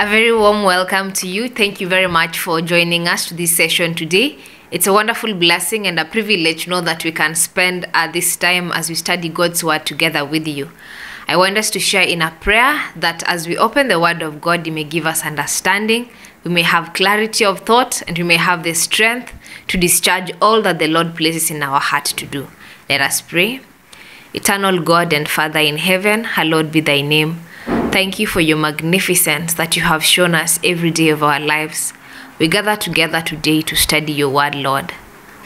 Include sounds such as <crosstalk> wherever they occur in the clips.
A very warm welcome to you. Thank you very much for joining us to this session today. It's a wonderful blessing and a privilege to know that we can spend uh, this time as we study God's Word together with you. I want us to share in a prayer that as we open the Word of God, He may give us understanding, we may have clarity of thought, and we may have the strength to discharge all that the Lord places in our heart to do. Let us pray. Eternal God and Father in heaven, hallowed be thy name. Thank you for your magnificence that you have shown us every day of our lives. We gather together today to study your word, Lord.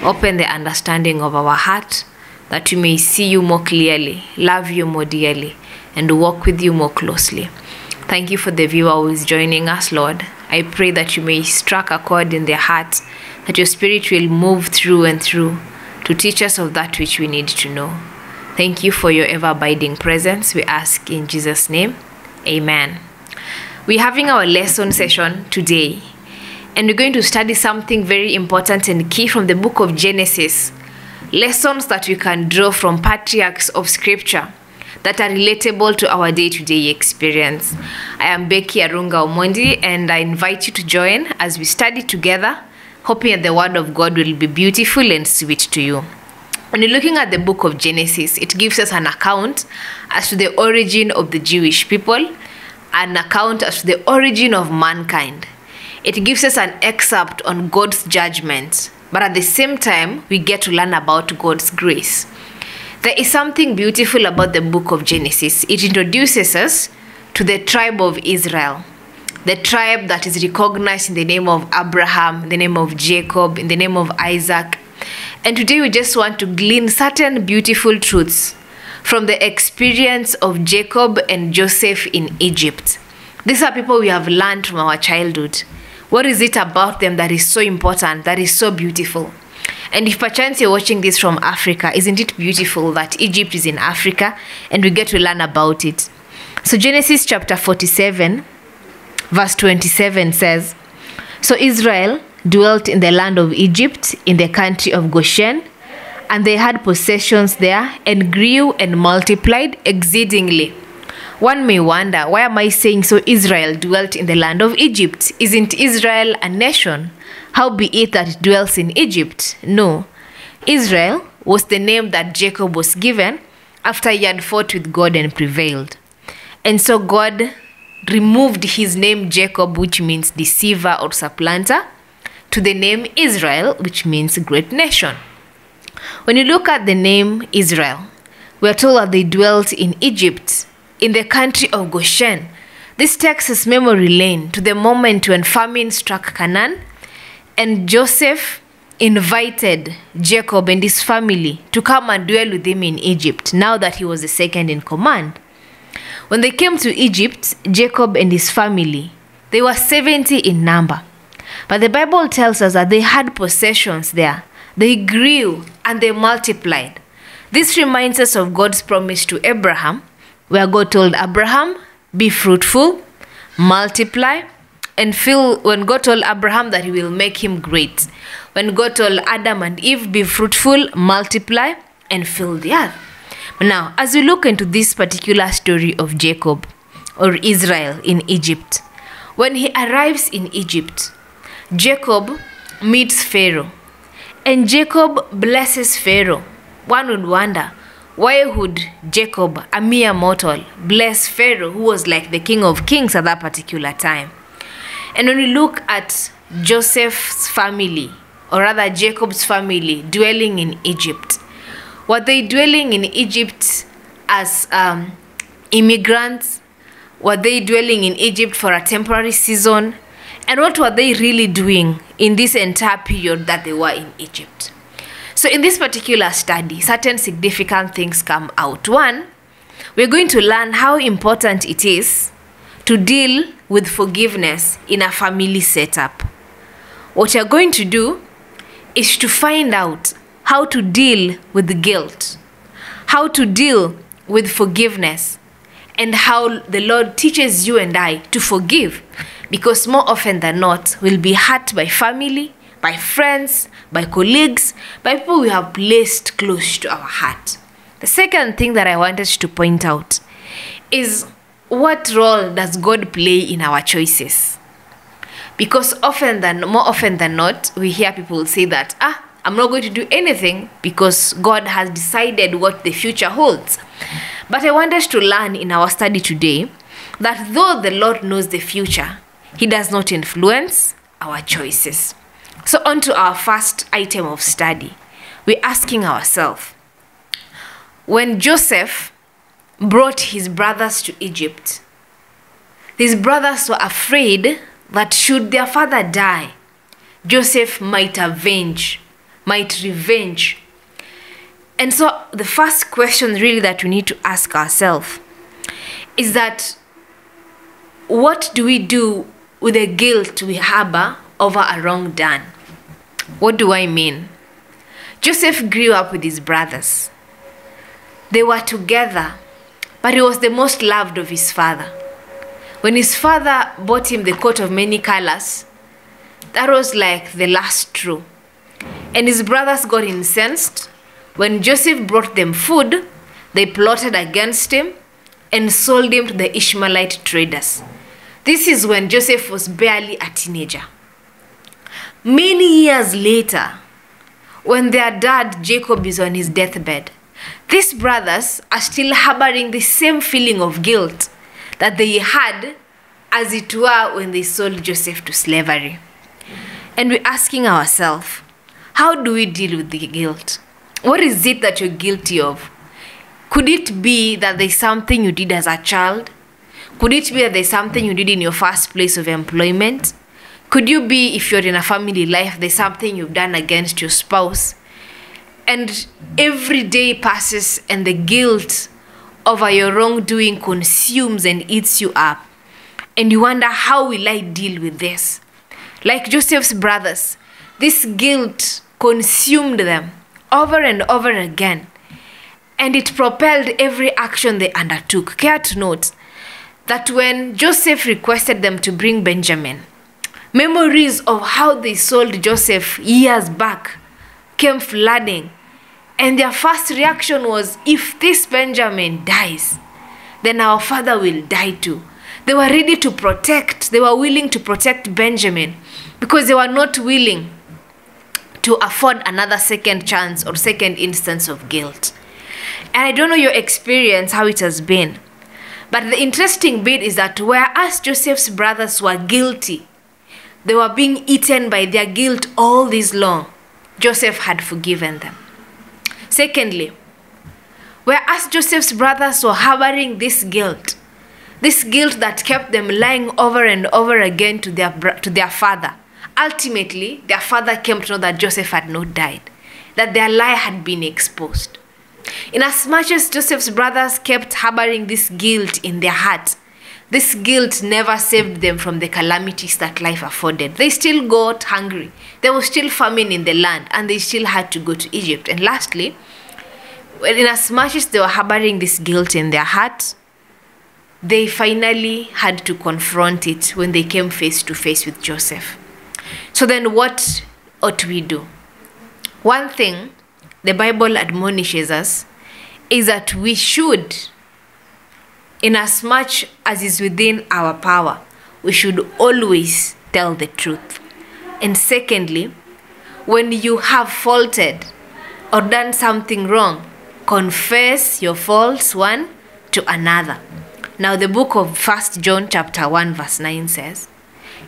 Open the understanding of our heart that we may see you more clearly, love you more dearly, and walk with you more closely. Thank you for the viewer who is joining us, Lord. I pray that you may strike a chord in their hearts, that your spirit will move through and through to teach us of that which we need to know. Thank you for your ever abiding presence. We ask in Jesus' name. Amen. We're having our lesson session today, and we're going to study something very important and key from the book of Genesis. Lessons that we can draw from patriarchs of scripture that are relatable to our day to day experience. I am Becky Arunga Omondi, and I invite you to join as we study together, hoping that the word of God will be beautiful and sweet to you. When you're looking at the book of Genesis, it gives us an account as to the origin of the Jewish people, an account as to the origin of mankind. It gives us an excerpt on God's judgment, but at the same time, we get to learn about God's grace. There is something beautiful about the book of Genesis. It introduces us to the tribe of Israel, the tribe that is recognized in the name of Abraham, in the name of Jacob, in the name of Isaac, and today we just want to glean certain beautiful truths from the experience of Jacob and Joseph in Egypt. These are people we have learned from our childhood. What is it about them that is so important, that is so beautiful? And if perchance you're watching this from Africa, isn't it beautiful that Egypt is in Africa and we get to learn about it? So, Genesis chapter 47, verse 27 says So Israel dwelt in the land of Egypt, in the country of Goshen, and they had possessions there, and grew and multiplied exceedingly. One may wonder, why am I saying so? Israel dwelt in the land of Egypt. Isn't Israel a nation? How be it that it dwells in Egypt? No. Israel was the name that Jacob was given after he had fought with God and prevailed. And so God removed his name Jacob, which means deceiver or supplanter, to the name Israel, which means great nation. When you look at the name Israel, we are told that they dwelt in Egypt, in the country of Goshen. This takes us memory lane to the moment when famine struck Canaan and Joseph invited Jacob and his family to come and dwell with him in Egypt now that he was the second in command. When they came to Egypt, Jacob and his family, they were 70 in number. But the Bible tells us that they had possessions there. They grew and they multiplied. This reminds us of God's promise to Abraham, where God told Abraham, Be fruitful, multiply, and fill. When God told Abraham that He will make him great. When God told Adam and Eve, Be fruitful, multiply, and fill the earth. Now, as we look into this particular story of Jacob or Israel in Egypt, when he arrives in Egypt, Jacob meets Pharaoh, and Jacob blesses Pharaoh. One would wonder, why would Jacob, a mere mortal, bless Pharaoh, who was like the king of kings at that particular time? And when we look at Joseph's family, or rather Jacob's family, dwelling in Egypt, were they dwelling in Egypt as um, immigrants? Were they dwelling in Egypt for a temporary season? And what were they really doing in this entire period that they were in Egypt? So, in this particular study, certain significant things come out. One, we're going to learn how important it is to deal with forgiveness in a family setup. What you're going to do is to find out how to deal with guilt, how to deal with forgiveness, and how the Lord teaches you and I to forgive because more often than not, we'll be hurt by family, by friends, by colleagues, by people we have placed close to our heart. The second thing that I want us to point out is what role does God play in our choices? Because often than more often than not, we hear people say that, ah, I'm not going to do anything because God has decided what the future holds. But I want us to learn in our study today that though the Lord knows the future, He does not influence our choices. So, on to our first item of study. We're asking ourselves when Joseph brought his brothers to Egypt, his brothers were afraid that should their father die, Joseph might avenge, might revenge. And so, the first question really that we need to ask ourselves is that what do we do with the guilt we harbor over a wrong done? What do I mean? Joseph grew up with his brothers. They were together, but he was the most loved of his father. When his father bought him the coat of many colors, that was like the last straw. And his brothers got incensed. When Joseph brought them food, they plotted against him and sold him to the Ishmaelite traders. This is when Joseph was barely a teenager. Many years later, when their dad Jacob is on his deathbed, these brothers are still harboring the same feeling of guilt that they had as it were when they sold Joseph to slavery. And we're asking ourselves, how do we deal with the guilt? What is it that you're guilty of? Could it be that there's something you did as a child? Could it be that there's something you did in your first place of employment? Could you be, if you're in a family life, there's something you've done against your spouse? And every day passes and the guilt over your wrongdoing consumes and eats you up. And you wonder, how will I deal with this? Like Joseph's brothers, this guilt consumed them over and over again. And it propelled every action they undertook. Care to note that when Joseph requested them to bring Benjamin, memories of how they sold Joseph years back came flooding. And their first reaction was if this Benjamin dies, then our father will die too. They were ready to protect, they were willing to protect Benjamin because they were not willing to afford another second chance or second instance of guilt. And I don't know your experience, how it has been. But the interesting bit is that whereas Joseph's brothers were guilty, they were being eaten by their guilt all this long, Joseph had forgiven them. Secondly, whereas Joseph's brothers were harboring this guilt, this guilt that kept them lying over and over again to their, to their father, ultimately, their father came to know that Joseph had not died, that their lie had been exposed. Inasmuch as Joseph's brothers kept harboring this guilt in their heart, this guilt never saved them from the calamities that life afforded. They still got hungry. There was still famine in the land, and they still had to go to Egypt. And lastly, inasmuch as they were harboring this guilt in their heart, they finally had to confront it when they came face to face with Joseph. So then, what ought we do? One thing the Bible admonishes us is that we should in as much as is within our power, we should always tell the truth. And secondly, when you have faulted or done something wrong, confess your faults one to another. Now the book of First John chapter 1 verse 9 says,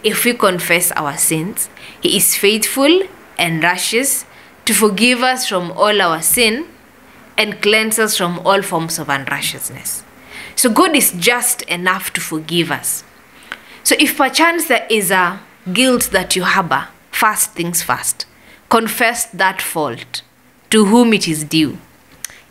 If we confess our sins, he is faithful and righteous to forgive us from all our sin and cleanse us from all forms of unrighteousness. So God is just enough to forgive us. So if perchance there is a guilt that you harbor, first things first, confess that fault to whom it is due.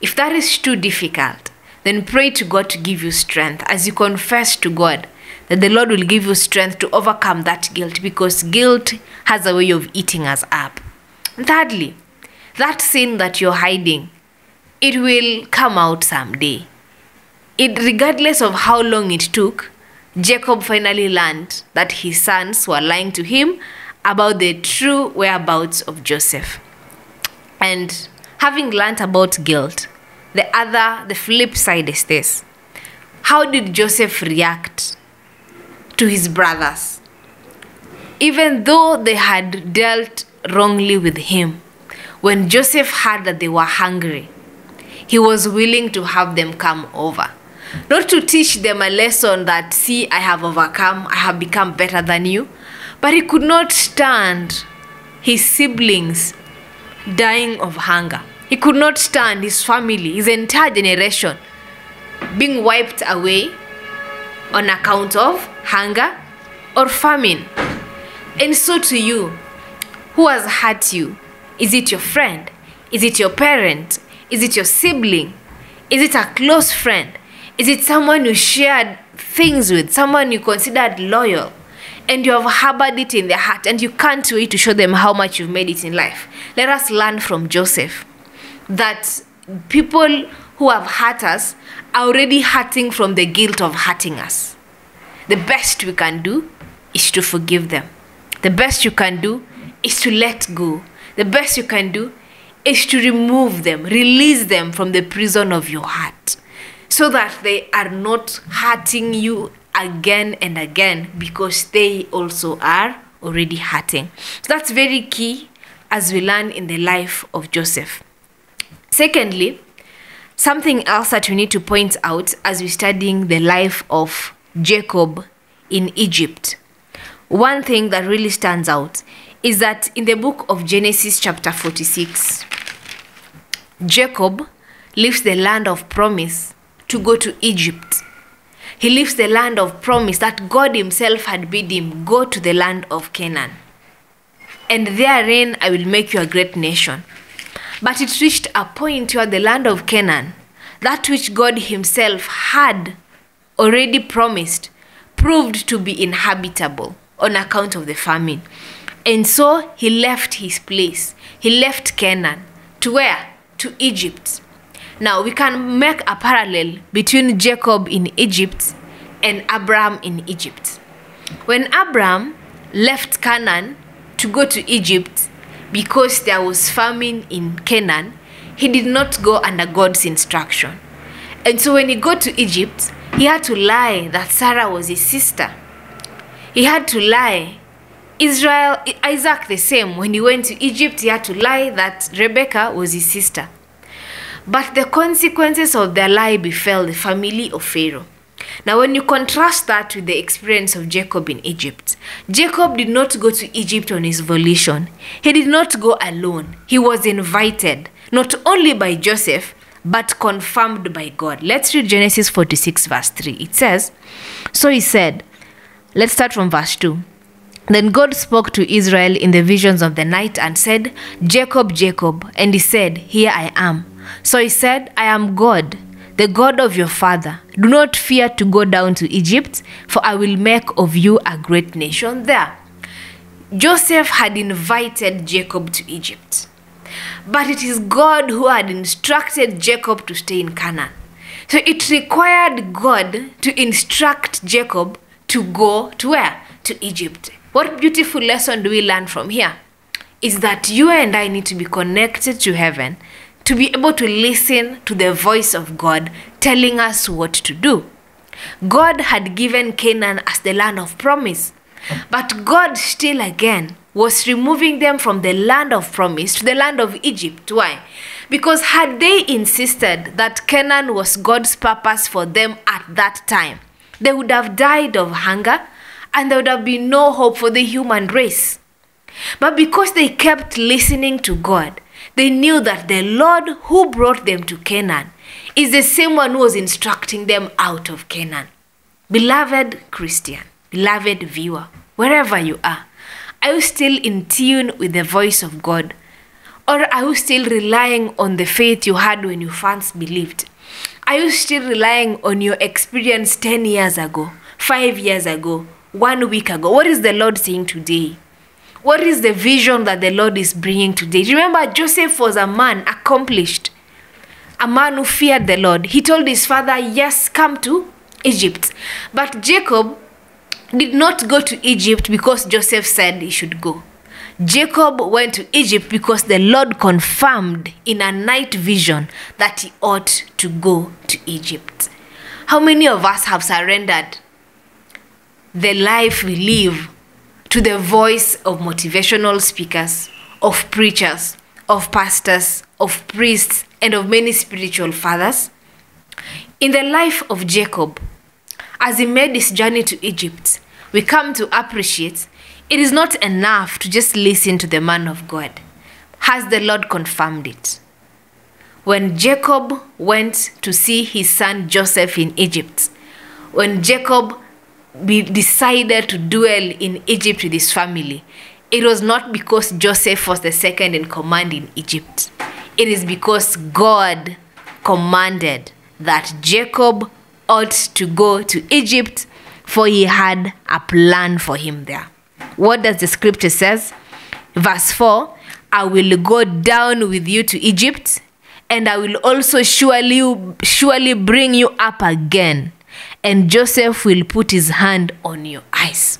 If that is too difficult, then pray to God to give you strength as you confess to God that the Lord will give you strength to overcome that guilt because guilt has a way of eating us up. thirdly, that sin that you're hiding, it will come out someday. It, regardless of how long it took, Jacob finally learned that his sons were lying to him about the true whereabouts of Joseph. And having learned about guilt, the other, the flip side is this. how did Joseph react to his brothers? Even though they had dealt wrongly with him, when Joseph heard that they were hungry, he was willing to have them come over. Not to teach them a lesson that, see, I have overcome, I have become better than you, but he could not stand his siblings dying of hunger. He could not stand his family, his entire generation being wiped away on account of hunger or famine. And so to you, who has hurt you? Is it your friend? Is it your parent? Is it your sibling? Is it a close friend? Is it someone you shared things with, someone you considered loyal? And you have harbored it in their heart and you can't wait to show them how much you've made it in life. Let us learn from Joseph that people who have hurt us are already hurting from the guilt of hurting us. The best we can do is to forgive them. The best you can do is to let go. The best you can do is to remove them, release them from the prison of your heart so that they are not hurting you again and again because they also are already hurting. So that's very key as we learn in the life of Joseph. Secondly, something else that we need to point out as we're studying the life of Jacob in Egypt. One thing that really stands out is that in the book of Genesis, chapter 46, Jacob leaves the land of promise to go to Egypt. He leaves the land of promise that God Himself had bid him go to the land of Canaan. And therein I will make you a great nation. But it reached a point where the land of Canaan, that which God Himself had already promised, proved to be inhabitable on account of the famine. And so he left his place. He left Canaan. To where? To Egypt. Now we can make a parallel between Jacob in Egypt and Abraham in Egypt. When Abraham left Canaan to go to Egypt because there was famine in Canaan, he did not go under God's instruction. And so when he got to Egypt, he had to lie that Sarah was his sister. He had to lie. Israel, Isaac the same, when he went to Egypt, he had to lie that Rebecca was his sister. But the consequences of their lie befell the family of Pharaoh. Now, when you contrast that with the experience of Jacob in Egypt, Jacob did not go to Egypt on his volition. He did not go alone. He was invited, not only by Joseph, but confirmed by God. Let's read Genesis 46, verse 3. It says, So he said, Let's start from verse 2. Then God spoke to Israel in the visions of the night and said, Jacob, Jacob. And he said, Here I am. So he said, I am God, the God of your father. Do not fear to go down to Egypt, for I will make of you a great nation there. Joseph had invited Jacob to Egypt, but it is God who had instructed Jacob to stay in Canaan. So it required God to instruct Jacob to go to where? To Egypt. What beautiful lesson do we learn from here? Is that you and I need to be connected to heaven to be able to listen to the voice of God telling us what to do. God had given Canaan as the land of promise, but God still again was removing them from the land of promise to the land of Egypt. Why? Because had they insisted that Canaan was God's purpose for them at that time, they would have died of hunger and there would have been no hope for the human race. But because they kept listening to God, they knew that the Lord who brought them to Canaan is the same one who was instructing them out of Canaan. Beloved Christian, beloved viewer, wherever you are, are you still in tune with the voice of God? Or are you still relying on the faith you had when you first believed? Are you still relying on your experience 10 years ago, 5 years ago, one week ago? What is the Lord saying today? What is the vision that the Lord is bringing today? Remember, Joseph was a man accomplished, a man who feared the Lord. He told his father, Yes, come to Egypt. But Jacob did not go to Egypt because Joseph said he should go. Jacob went to Egypt because the Lord confirmed in a night vision that he ought to go to Egypt. How many of us have surrendered the life we live to the voice of motivational speakers, of preachers, of pastors, of priests, and of many spiritual fathers? In the life of Jacob, as he made his journey to Egypt, we come to appreciate it is not enough to just listen to the man of God. Has the Lord confirmed it? When Jacob went to see his son Joseph in Egypt, when Jacob be decided to dwell in Egypt with his family, it was not because Joseph was the second in command in Egypt. It is because God commanded that Jacob ought to go to Egypt, for he had a plan for him there. What does the scripture says? Verse 4 I will go down with you to Egypt, and I will also surely surely bring you up again, and Joseph will put his hand on your eyes.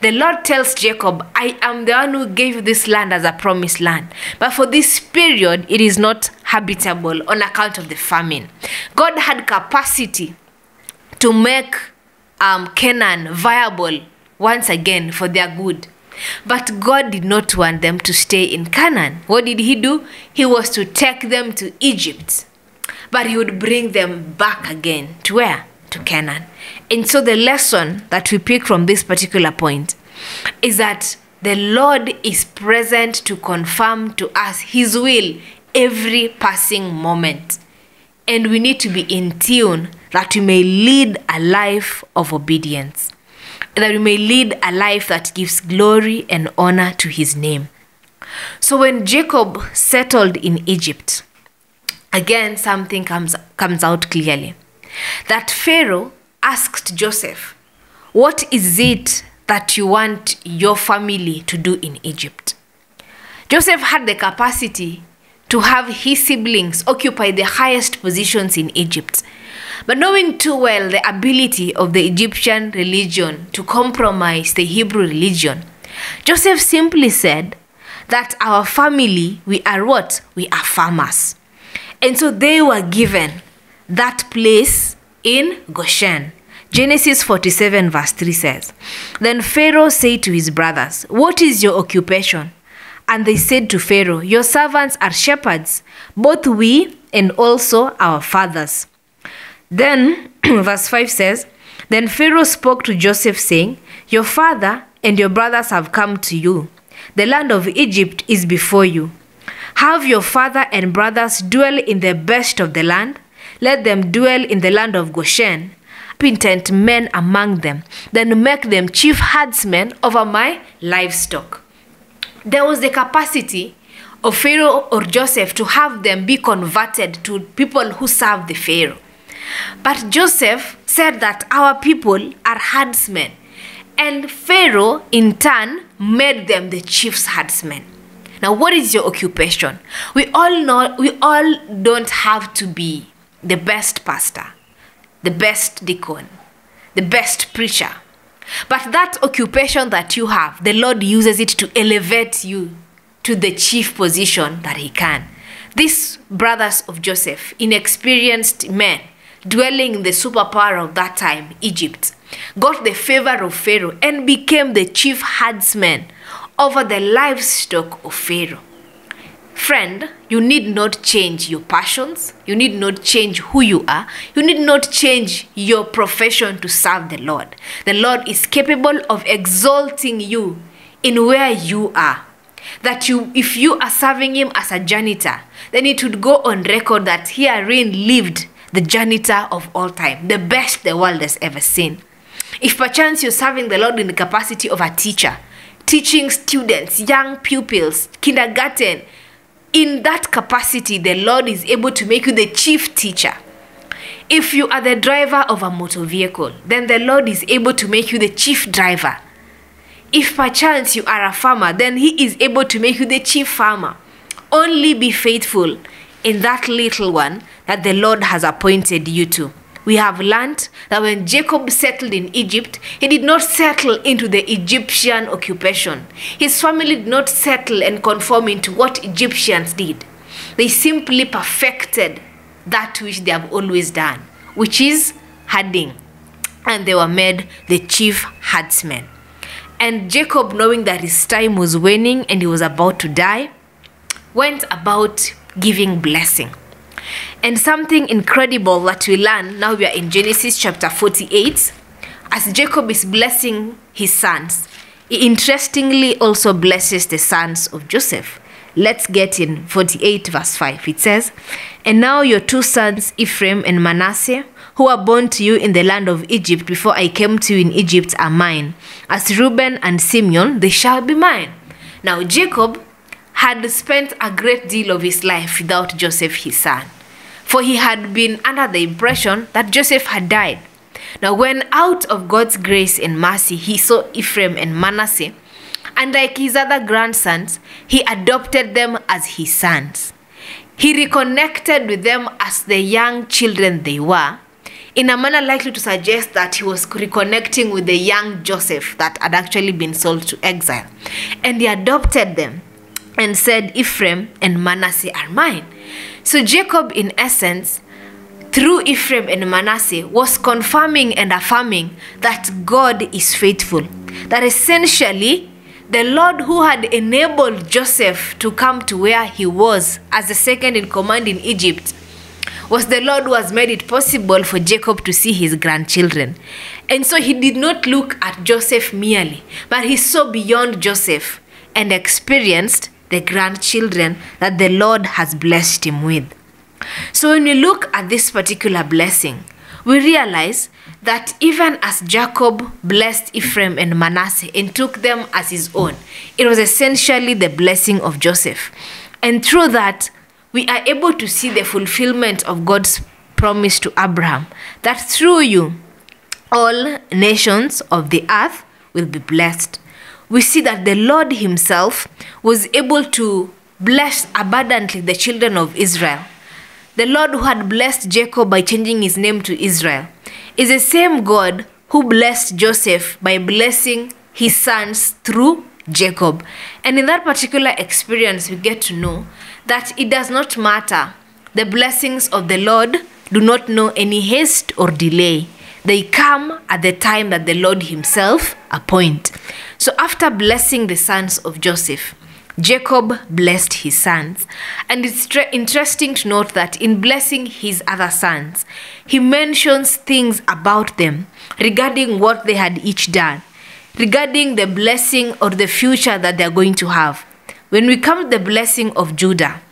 The Lord tells Jacob, I am the one who gave you this land as a promised land. But for this period, it is not habitable on account of the famine. God had capacity to make um, Canaan viable once again for their good. But God did not want them to stay in Canaan. What did He do? He was to take them to Egypt. But He would bring them back again to where? To Canaan. And so the lesson that we pick from this particular point is that the Lord is present to confirm to us His will every passing moment. And we need to be in tune that we may lead a life of obedience, that we may lead a life that gives glory and honor to His name. So when Jacob settled in Egypt, again something comes, comes out clearly that Pharaoh asked Joseph, What is it that you want your family to do in Egypt? Joseph had the capacity to have his siblings occupy the highest positions in Egypt. But knowing too well the ability of the Egyptian religion to compromise the Hebrew religion, Joseph simply said that our family, we are what? We are farmers. And so they were given that place in Goshen. Genesis 47, verse 3 says, Then Pharaoh said to his brothers, What is your occupation? And they said to Pharaoh, Your servants are shepherds, both we and also our fathers. Then, <clears throat> verse 5 says, Then Pharaoh spoke to Joseph, saying, Your father and your brothers have come to you. The land of Egypt is before you. Have your father and brothers dwell in the best of the land. Let them dwell in the land of Goshen, competent men among them. Then make them chief herdsmen over my livestock. There was the capacity of Pharaoh or Joseph to have them be converted to people who serve the Pharaoh. But Joseph said that our people are herdsmen. And Pharaoh, in turn, made them the chief's herdsmen. Now, what is your occupation? We all know, we all don't have to be the best pastor, the best deacon, the best preacher. But that occupation that you have, the Lord uses it to elevate you to the chief position that He can. These brothers of Joseph, inexperienced men, dwelling in the superpower of that time, Egypt, got the favor of Pharaoh and became the chief herdsman over the livestock of Pharaoh. Friend, you need not change your passions. You need not change who you are. You need not change your profession to serve the Lord. The Lord is capable of exalting you in where you are. That you, if you are serving Him as a janitor, then it would go on record that herein lived the janitor of all time, the best the world has ever seen. If perchance you're serving the Lord in the capacity of a teacher, teaching students, young pupils, kindergarten, in that capacity, the Lord is able to make you the chief teacher. If you are the driver of a motor vehicle, then the Lord is able to make you the chief driver. If perchance you are a farmer, then He is able to make you the chief farmer. Only be faithful in that little one that the Lord has appointed you to. We have learned that when Jacob settled in Egypt, he did not settle into the Egyptian occupation. His family did not settle and conform into what Egyptians did. They simply perfected that which they have always done, which is herding, and they were made the chief herdsmen. And Jacob, knowing that his time was waning and he was about to die, went about giving blessing. And something incredible that we learn now we are in Genesis chapter 48 as Jacob is blessing his sons. He interestingly also blesses the sons of Joseph. Let's get in 48 verse 5. It says, And now your two sons, Ephraim and Manasseh, who were born to you in the land of Egypt before I came to you in Egypt, are mine. As Reuben and Simeon, they shall be mine. Now Jacob had spent a great deal of his life without Joseph, his son, for he had been under the impression that Joseph had died. Now, when out of God's grace and mercy he saw Ephraim and Manasseh, and like his other grandsons, he adopted them as his sons. He reconnected with them as the young children they were, in a manner likely to suggest that he was reconnecting with the young Joseph that had actually been sold to exile. And he adopted them and said, Ephraim and Manasseh are mine. So Jacob, in essence, through Ephraim and Manasseh, was confirming and affirming that God is faithful. That essentially, the Lord who had enabled Joseph to come to where he was as the second in command in Egypt was the Lord who has made it possible for Jacob to see his grandchildren. And so he did not look at Joseph merely, but he saw beyond Joseph and experienced the grandchildren that the Lord has blessed him with. So when we look at this particular blessing, we realize that even as Jacob blessed Ephraim and Manasseh and took them as his own, it was essentially the blessing of Joseph. And through that, we are able to see the fulfillment of God's promise to Abraham that through you, all nations of the earth will be blessed. We see that the Lord Himself was able to bless abundantly the children of Israel. The Lord who had blessed Jacob by changing his name to Israel is the same God who blessed Joseph by blessing his sons through Jacob. And in that particular experience, we get to know that it does not matter. The blessings of the Lord do not know any haste or delay. They come at the time that the Lord Himself appoint. So after blessing the sons of Joseph, Jacob blessed his sons. And it's tre- interesting to note that in blessing his other sons, he mentions things about them regarding what they had each done, regarding the blessing or the future that they're going to have. When we come to the blessing of Judah,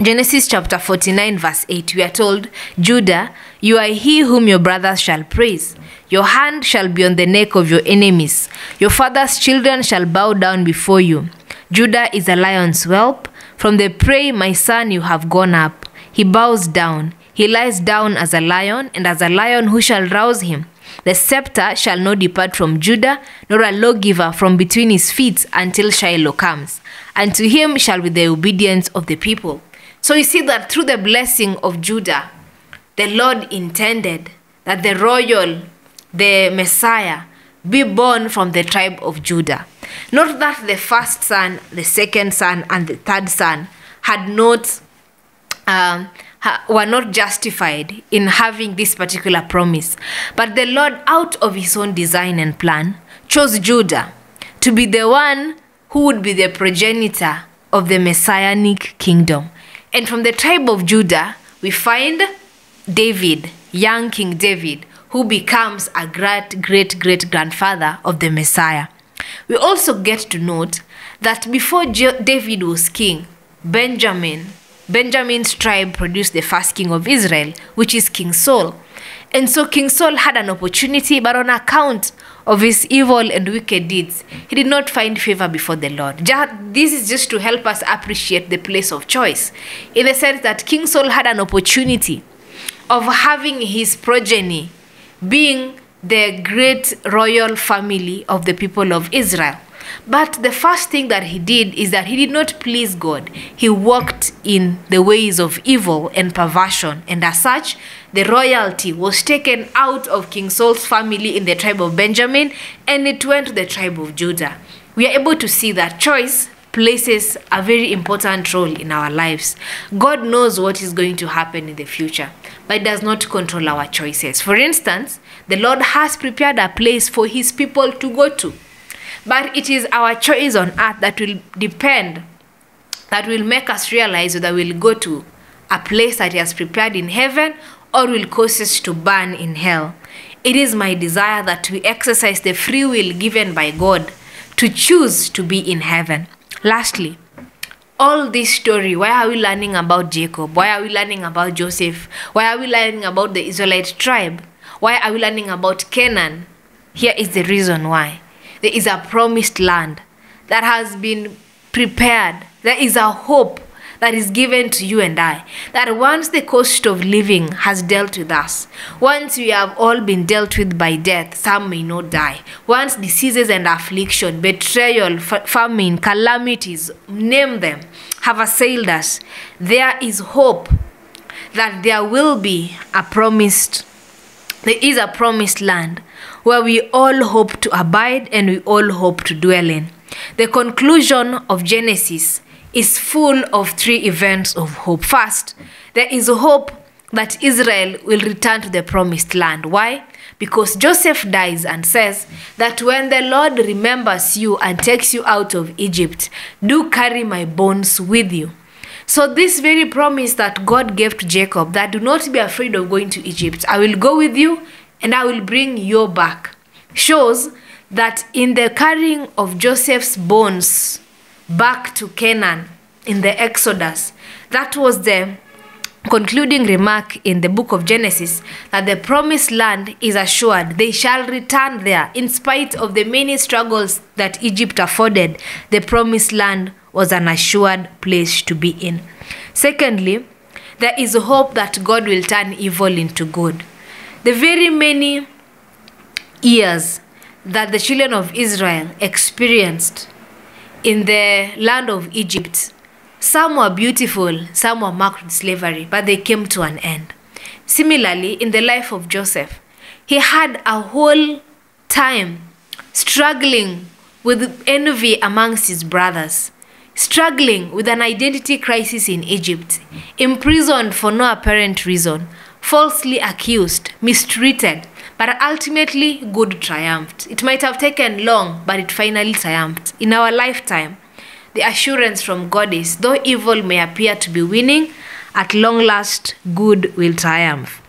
Genesis chapter 49, verse 8, we are told, Judah, you are he whom your brothers shall praise. Your hand shall be on the neck of your enemies. Your father's children shall bow down before you. Judah is a lion's whelp. From the prey, my son, you have gone up. He bows down. He lies down as a lion, and as a lion, who shall rouse him? The scepter shall not depart from Judah, nor a lawgiver from between his feet until Shiloh comes. And to him shall be the obedience of the people. So you see that through the blessing of Judah, the Lord intended that the royal, the Messiah, be born from the tribe of Judah. Not that the first son, the second son, and the third son had not um, were not justified in having this particular promise, but the Lord, out of His own design and plan, chose Judah to be the one who would be the progenitor of the messianic kingdom. And from the tribe of Judah, we find David, young King David, who becomes a great great great grandfather of the Messiah. We also get to note that before David was king, Benjamin, Benjamin's tribe produced the first king of Israel, which is King Saul. And so King Saul had an opportunity, but on account of his evil and wicked deeds, he did not find favor before the Lord. This is just to help us appreciate the place of choice, in the sense that King Saul had an opportunity of having his progeny being the great royal family of the people of Israel. But the first thing that he did is that he did not please God. He walked in the ways of evil and perversion, and as such, the royalty was taken out of King Saul's family in the tribe of Benjamin and it went to the tribe of Judah. We are able to see that choice places a very important role in our lives. God knows what is going to happen in the future, but does not control our choices. For instance, the Lord has prepared a place for his people to go to. But it is our choice on earth that will depend, that will make us realize whether we'll go to a place that he has prepared in heaven or will cause us to burn in hell. It is my desire that we exercise the free will given by God to choose to be in heaven. Lastly, all this story, why are we learning about Jacob? Why are we learning about Joseph? Why are we learning about the Israelite tribe? Why are we learning about Canaan? Here is the reason why. There is a promised land that has been prepared. There is a hope that is given to you and I. That once the cost of living has dealt with us, once we have all been dealt with by death, some may not die. Once diseases and affliction, betrayal, famine, calamities, name them, have assailed us, there is hope that there will be a promised there is a promised land where we all hope to abide and we all hope to dwell in. The conclusion of Genesis is full of three events of hope. First, there is a hope that Israel will return to the promised land. Why? Because Joseph dies and says that when the Lord remembers you and takes you out of Egypt, do carry my bones with you. So, this very promise that God gave to Jacob that do not be afraid of going to Egypt, I will go with you and I will bring you back, shows that in the carrying of Joseph's bones back to Canaan in the Exodus, that was the concluding remark in the book of Genesis that the promised land is assured. They shall return there in spite of the many struggles that Egypt afforded. The promised land was an assured place to be in. Secondly, there is hope that God will turn evil into good. The very many years that the children of Israel experienced in the land of Egypt, some were beautiful, some were marked with slavery, but they came to an end. Similarly, in the life of Joseph, he had a whole time struggling with envy amongst his brothers, struggling with an identity crisis in Egypt, imprisoned for no apparent reason, falsely accused, mistreated, but ultimately good triumphed. It might have taken long, but it finally triumphed. In our lifetime, the assurance from God is though evil may appear to be winning, at long last good will triumph.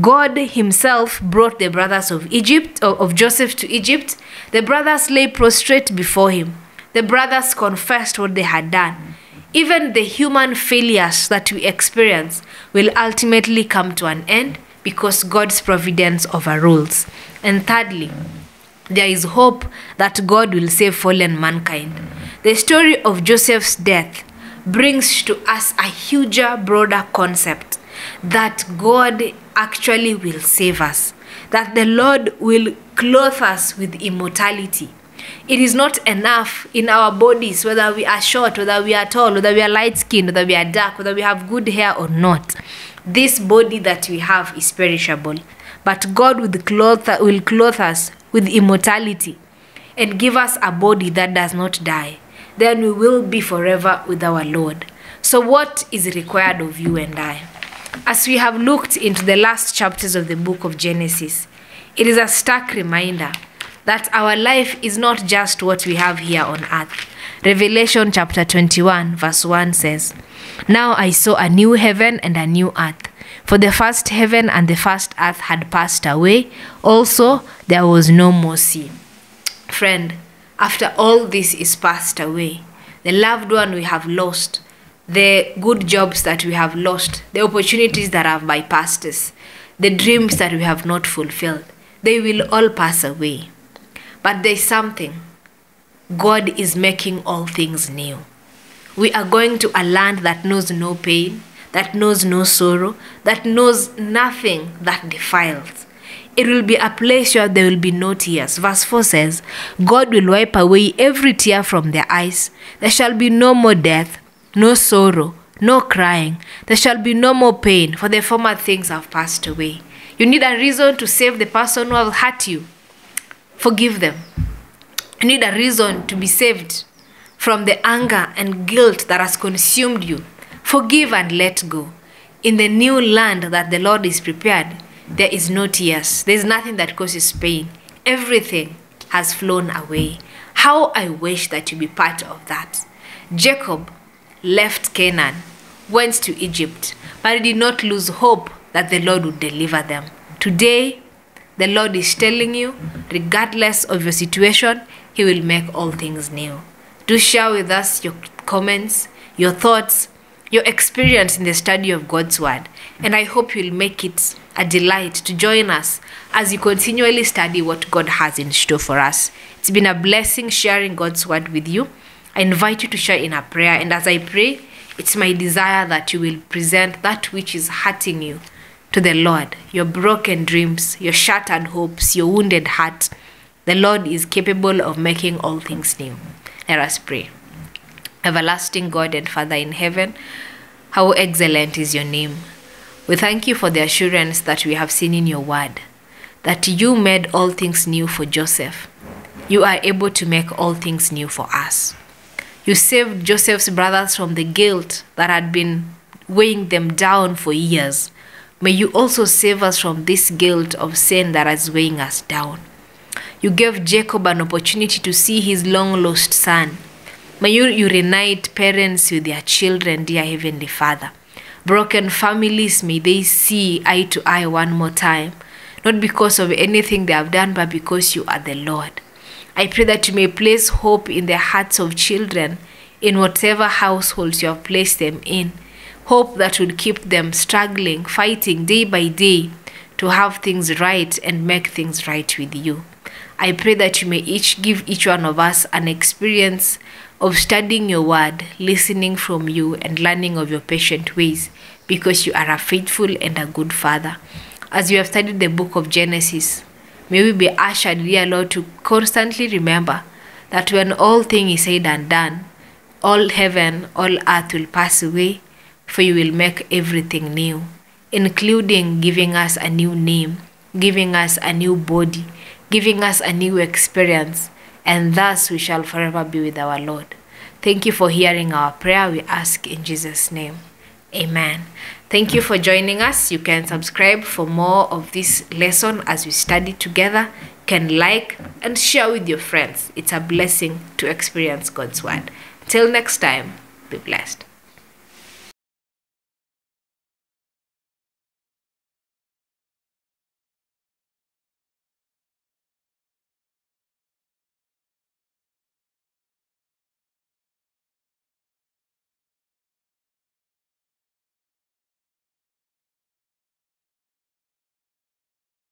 God himself brought the brothers of Egypt of Joseph to Egypt. The brothers lay prostrate before him. The brothers confessed what they had done. Even the human failures that we experience will ultimately come to an end because God's providence overrules. And thirdly, there is hope that God will save fallen mankind. The story of Joseph's death brings to us a huger, broader concept that God actually will save us, that the Lord will clothe us with immortality. It is not enough in our bodies, whether we are short, whether we are tall, whether we are light skinned, whether we are dark, whether we have good hair or not. This body that we have is perishable, but God will clothe, will clothe us with immortality and give us a body that does not die. Then we will be forever with our Lord. So, what is required of you and I? As we have looked into the last chapters of the book of Genesis, it is a stark reminder that our life is not just what we have here on earth. Revelation chapter 21, verse 1 says, Now I saw a new heaven and a new earth. For the first heaven and the first earth had passed away. Also, there was no more sea. Friend, after all this is passed away, the loved one we have lost, the good jobs that we have lost, the opportunities that have bypassed us, the dreams that we have not fulfilled, they will all pass away. But there's something God is making all things new. We are going to a land that knows no pain, that knows no sorrow, that knows nothing that defiles. It will be a place where there will be no tears. Verse 4 says, God will wipe away every tear from their eyes. There shall be no more death, no sorrow, no crying. There shall be no more pain, for the former things have passed away. You need a reason to save the person who has hurt you. Forgive them. Need a reason to be saved. from the anger and guilt that has consumed you. Forgive and let go. In the new land that the Lord is prepared, there is no tears. There is nothing that causes pain. Everything has flown away. How I wish that you be part of that. Jacob left Canaan, went to Egypt, but he did not lose hope that the Lord would deliver them. Today, the Lord is telling you, regardless of your situation, He will make all things new. Do share with us your comments, your thoughts, your experience in the study of God's Word, and I hope you'll make it a delight to join us as you continually study what God has in store for us. It's been a blessing sharing God's Word with you. I invite you to share in a prayer, and as I pray, it's my desire that you will present that which is hurting you to the Lord, your broken dreams, your shattered hopes, your wounded heart. The Lord is capable of making all things new. Let us pray. Everlasting God and Father in heaven, how excellent is your name. We thank you for the assurance that we have seen in your word, that you made all things new for Joseph. You are able to make all things new for us. You saved Joseph's brothers from the guilt that had been weighing them down for years. May you also save us from this guilt of sin that is weighing us down. You gave Jacob an opportunity to see his long lost son. May you reunite parents with their children, dear Heavenly Father. Broken families, may they see eye to eye one more time, not because of anything they have done, but because you are the Lord. I pray that you may place hope in the hearts of children in whatever households you have placed them in. Hope that would keep them struggling, fighting day by day to have things right and make things right with you. I pray that you may each give each one of us an experience of studying your word, listening from you, and learning of your patient ways, because you are a faithful and a good Father. As you have studied the book of Genesis, may we be ushered, dear Lord, to constantly remember that when all things is said and done, all heaven, all earth will pass away, for you will make everything new, including giving us a new name, giving us a new body, giving us a new experience, and thus we shall forever be with our Lord. Thank you for hearing our prayer. We ask in Jesus' name. Amen. Thank you for joining us. You can subscribe for more of this lesson as we study together. You can like and share with your friends. It's a blessing to experience God's word. Till next time, be blessed.